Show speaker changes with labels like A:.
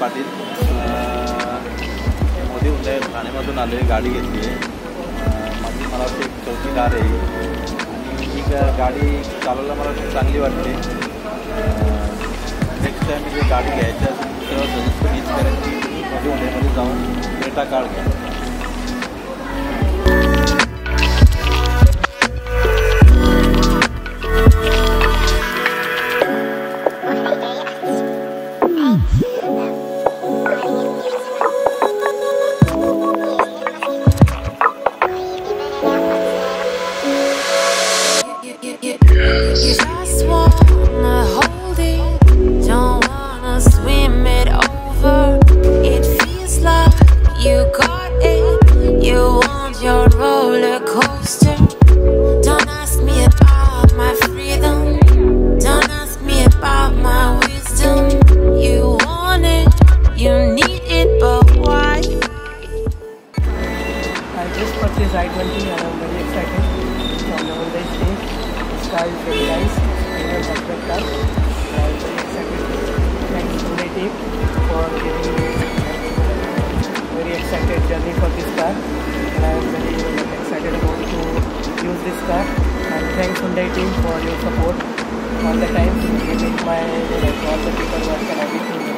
A: पाटील. मोदी उद्या ठाण्यामधून आलेली गाडी घेतली. आहे माझी मला वाटते चौकीदार आहे. आणि ही गाडी चालवायला मला खूप चांगली वाटते नेक्स्ट टाईम मी गाडी घ्यायची असेल तर सजेस्ट करेन की मोदी उद्यामध्ये जाऊन डेटा कार्ड घ्या
B: I just purchased i20 and I'm very excited the Hyundai stage. Premium hatchback car. I'm very excited. Thanks Hyundai team for giving me very excited journey for this car. And I'm very excited about to use this car. And thanks Hyundai team for your support all the time. You my like all the paperwork and everything